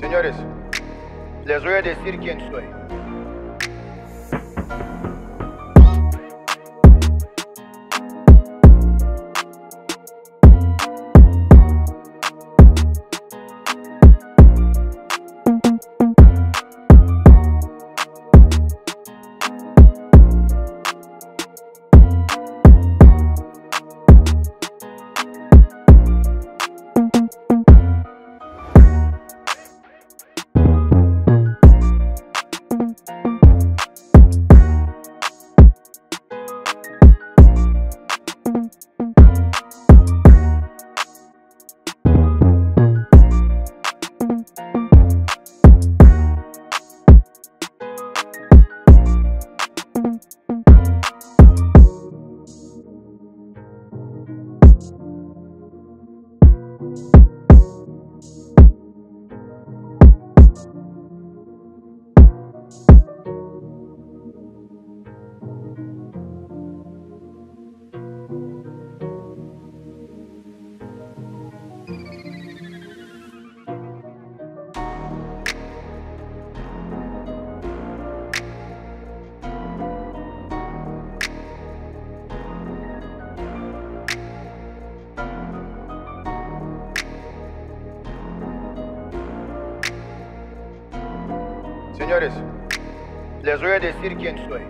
Señores, les voy a decir quién soy. Señores, les voy a decir quién soy.